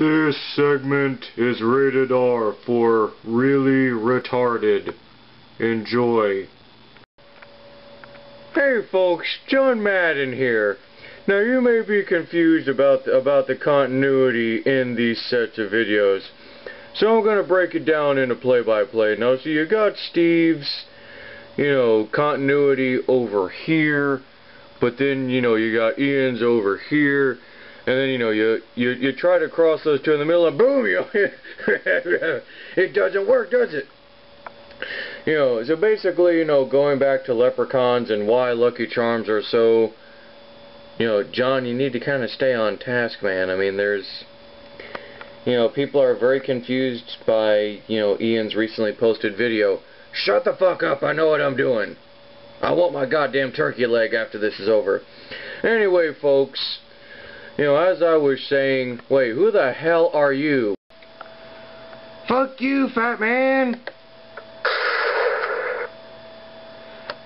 This segment is rated R for really retarded. Enjoy. Hey folks, John Madden here. Now you may be confused about the, about the continuity in these sets of videos. So I'm going to break it down into play-by-play. -play. Now so you got Steve's, you know, continuity over here. But then, you know, you got Ian's over here. And then, you know, you, you, you try to cross those two in the middle and boom, you know, it doesn't work, does it? You know, so basically, you know, going back to leprechauns and why Lucky Charms are so, you know, John, you need to kind of stay on task, man. I mean, there's, you know, people are very confused by, you know, Ian's recently posted video. Shut the fuck up, I know what I'm doing. I want my goddamn turkey leg after this is over. Anyway, folks, you know, as I was saying, wait, who the hell are you? Fuck you, fat man!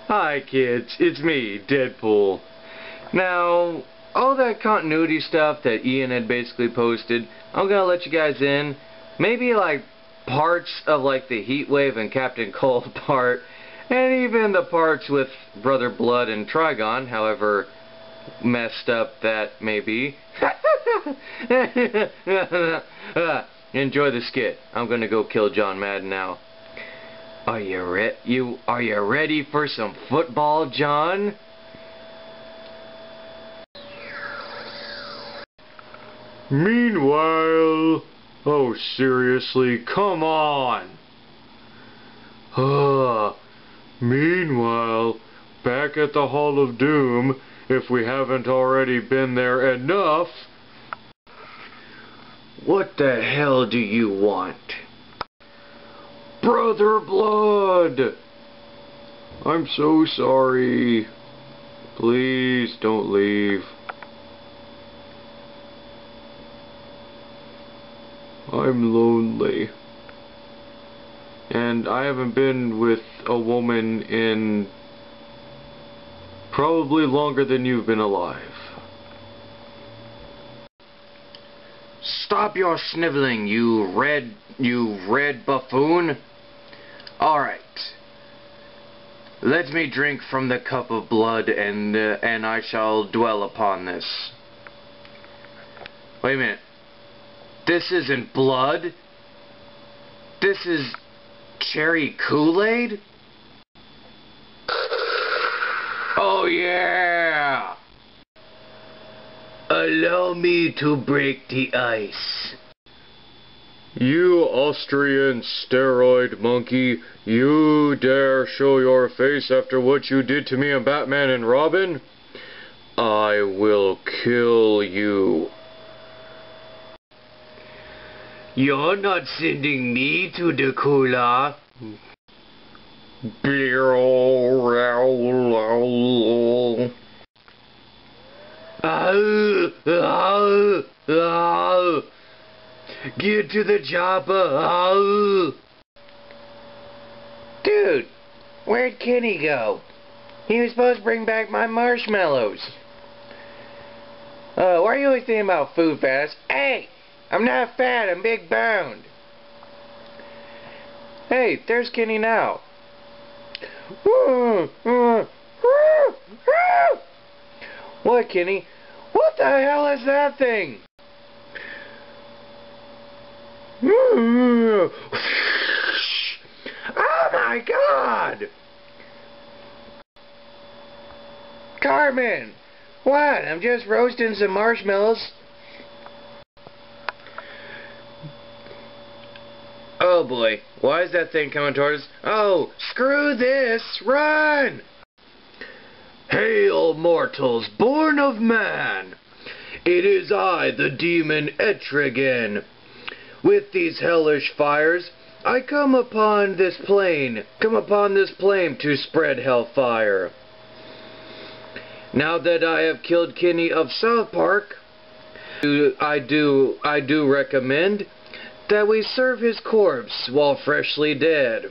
Hi kids, it's me, Deadpool. Now, all that continuity stuff that Ian had basically posted, I'm gonna let you guys in. Maybe like parts of like the Heatwave and Captain Cold part, and even the parts with Brother Blood and Trigon, however messed up that may be. Enjoy the skit. I'm gonna go kill John Madden now. Are you re you are you ready for some football, John? Meanwhile, oh seriously, come on. Uh, meanwhile, back at the Hall of Doom, if we haven't already been there enough. What the hell do you want? Brother Blood! I'm so sorry. Please don't leave. I'm lonely. And I haven't been with a woman in probably longer than you've been alive. Stop your sniveling, you red, you red buffoon. Alright. Let me drink from the cup of blood, and, uh, and I shall dwell upon this. Wait a minute. This isn't blood. This is cherry Kool-Aid? Oh yeah! Allow me to break the ice. You Austrian steroid monkey, you dare show your face after what you did to me and Batman and Robin? I will kill you. You're not sending me to the cooler. Get to the chopper. Dude, where'd Kenny go? He was supposed to bring back my marshmallows. Uh, why are you always thinking about food fast? Hey, I'm not fat, I'm big boned. Hey, there's Kenny now. Hmm, hmm, hmm. What, Kenny? What the hell is that thing? Oh my god! Cartman! What? I'm just roasting some marshmallows. Oh boy, why is that thing coming towards us? Oh, screw this! Run! Hail, mortals, born of man! It is I, the demon Etrigan. With these hellish fires, I come upon this plain, come upon this plain to spread hellfire. Now that I have killed Kenny of South Park, I do, I do recommend that we serve his corpse while freshly dead.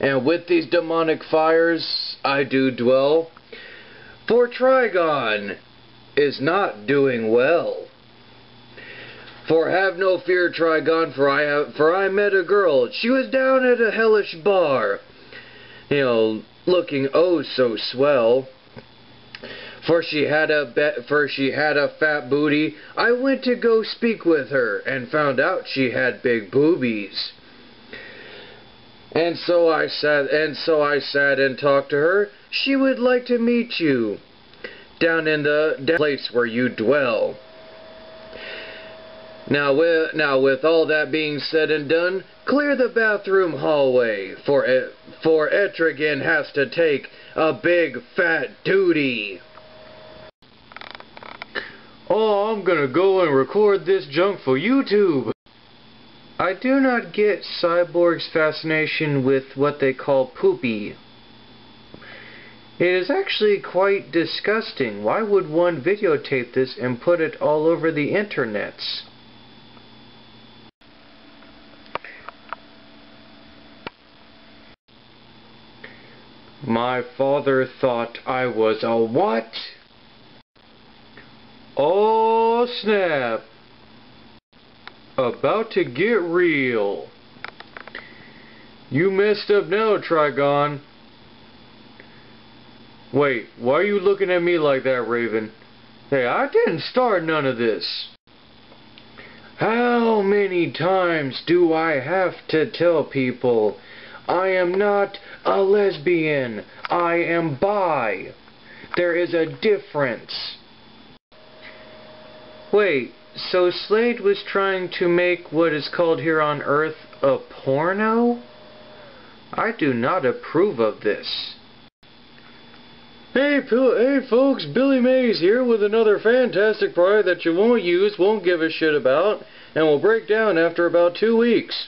And with these demonic fires I do dwell, for Trigon is not doing well. For have no fear, Trigon, for I have, for I met a girl. She was down at a hellish bar, you know, looking oh so swell. For she had a for she had a fat booty. I went to go speak with her and found out she had big boobies. And so I sat and so I sat and talked to her. She would like to meet you down in the place where you dwell. Now with, now with all that being said and done, clear the bathroom hallway, for, for Etrigan has to take a big fat duty. Oh, I'm gonna go and record this junk for YouTube. I do not get Cyborg's fascination with what they call poopy. It is actually quite disgusting. Why would one videotape this and put it all over the internets? My father thought I was a what? Oh snap! About to get real. You messed up now, Trigon. Wait, why are you looking at me like that, Raven? Hey, I didn't start none of this. How many times do I have to tell people I am not a lesbian. I am bi. There is a difference. Wait, so Slade was trying to make what is called here on Earth a porno? I do not approve of this. Hey, hey folks, Billy Mays here with another fantastic product that you won't use, won't give a shit about, and will break down after about two weeks.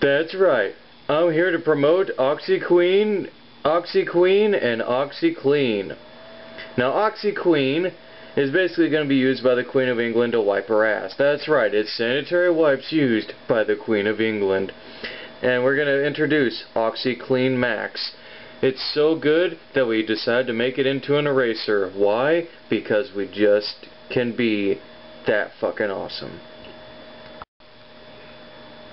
That's right. I'm here to promote OxiQueen, OxiQueen, and OxiClean. Now, OxiQueen is basically going to be used by the Queen of England to wipe her ass. That's right, it's sanitary wipes used by the Queen of England. And we're going to introduce OxiClean Max. It's so good that we decided to make it into an eraser. Why? Because we just can be that fucking awesome.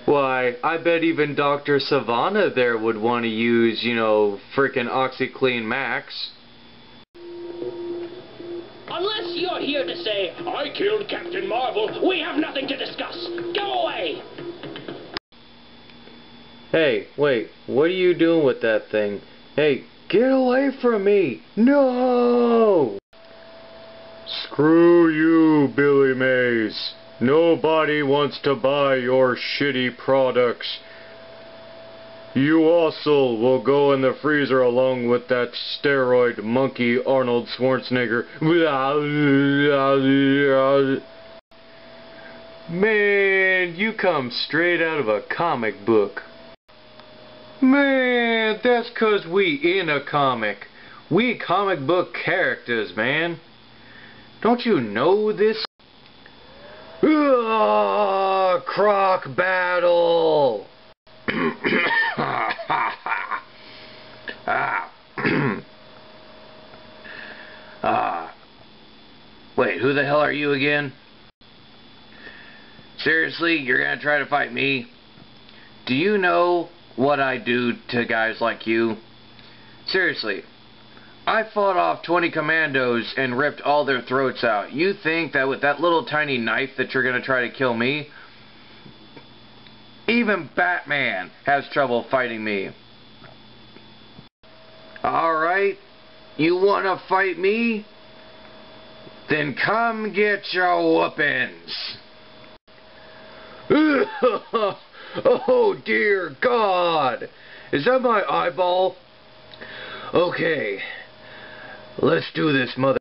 Why, I bet even Dr. Sivana there would want to use, you know, freaking OxiClean Max. Unless you're here to say, I killed Captain Marvel, we have nothing to discuss. Go away! Hey, wait, what are you doing with that thing? Hey, get away from me! No! Screw you, Billy Mays. Nobody wants to buy your shitty products. You also will go in the freezer along with that steroid monkey Arnold Schwarzenegger. Man, you come straight out of a comic book. Man, that's cause we in a comic. We comic book characters, man. Don't you know this? Croc battle! ah. Wait, who the hell are you again? Seriously, you're gonna try to fight me? Do you know what I do to guys like you? Seriously, I fought off 20 commandos and ripped all their throats out. You think that with that little tiny knife that you're to try to kill me? Even Batman has trouble fighting me. Alright, you want to fight me? Then come get your weapons. oh dear God! Is that my eyeball? Okay. Let's do this, mother.